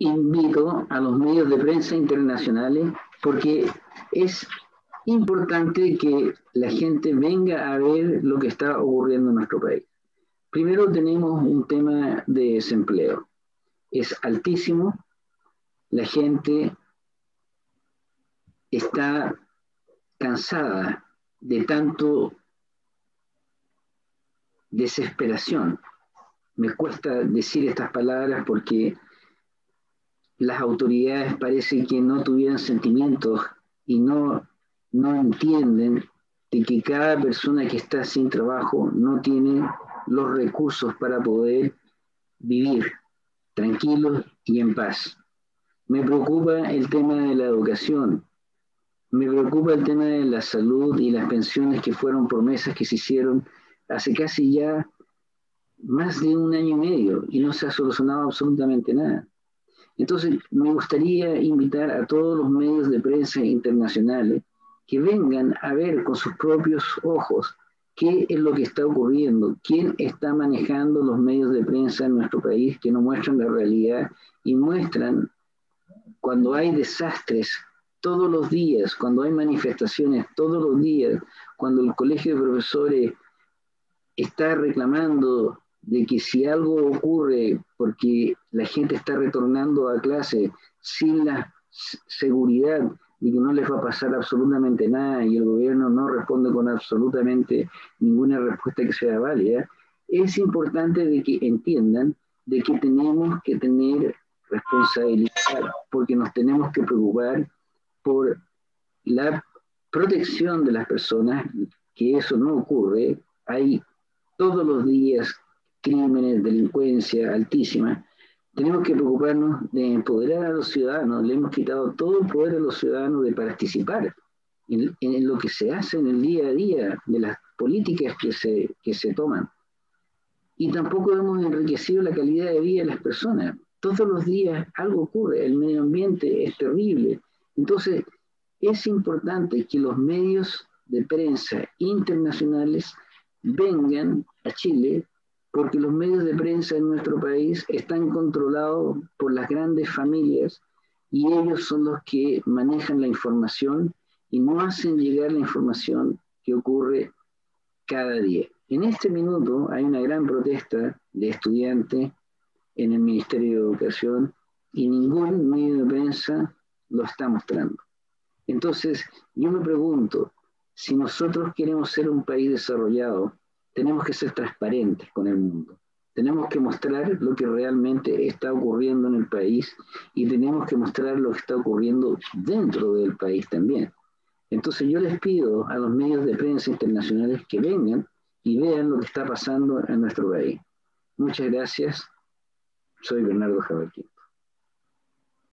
invito a los medios de prensa internacionales porque es importante que la gente venga a ver lo que está ocurriendo en nuestro país. Primero tenemos un tema de desempleo. Es altísimo. La gente está cansada de tanto desesperación. Me cuesta decir estas palabras porque las autoridades parece que no tuvieran sentimientos y no, no entienden de que cada persona que está sin trabajo no tiene los recursos para poder vivir tranquilos y en paz. Me preocupa el tema de la educación, me preocupa el tema de la salud y las pensiones que fueron promesas que se hicieron hace casi ya más de un año y medio y no se ha solucionado absolutamente nada. Entonces, me gustaría invitar a todos los medios de prensa internacionales que vengan a ver con sus propios ojos qué es lo que está ocurriendo, quién está manejando los medios de prensa en nuestro país que no muestran la realidad y muestran cuando hay desastres todos los días, cuando hay manifestaciones todos los días, cuando el colegio de profesores está reclamando de que si algo ocurre porque la gente está retornando a clase sin la seguridad de que no les va a pasar absolutamente nada y el gobierno no responde con absolutamente ninguna respuesta que sea válida, es importante de que entiendan de que tenemos que tener responsabilidad porque nos tenemos que preocupar por la protección de las personas, que eso no ocurre. Hay todos los días crímenes, delincuencia altísima. Tenemos que preocuparnos de empoderar a los ciudadanos. Le hemos quitado todo el poder a los ciudadanos de participar en, en lo que se hace en el día a día, de las políticas que se, que se toman. Y tampoco hemos enriquecido la calidad de vida de las personas. Todos los días algo ocurre, el medio ambiente es terrible, entonces, es importante que los medios de prensa internacionales vengan a Chile porque los medios de prensa en nuestro país están controlados por las grandes familias y ellos son los que manejan la información y no hacen llegar la información que ocurre cada día. En este minuto hay una gran protesta de estudiantes en el Ministerio de Educación y ningún medio de prensa lo está mostrando. Entonces, yo me pregunto, si nosotros queremos ser un país desarrollado, tenemos que ser transparentes con el mundo. Tenemos que mostrar lo que realmente está ocurriendo en el país y tenemos que mostrar lo que está ocurriendo dentro del país también. Entonces yo les pido a los medios de prensa internacionales que vengan y vean lo que está pasando en nuestro país. Muchas gracias. Soy Bernardo Jabaquín.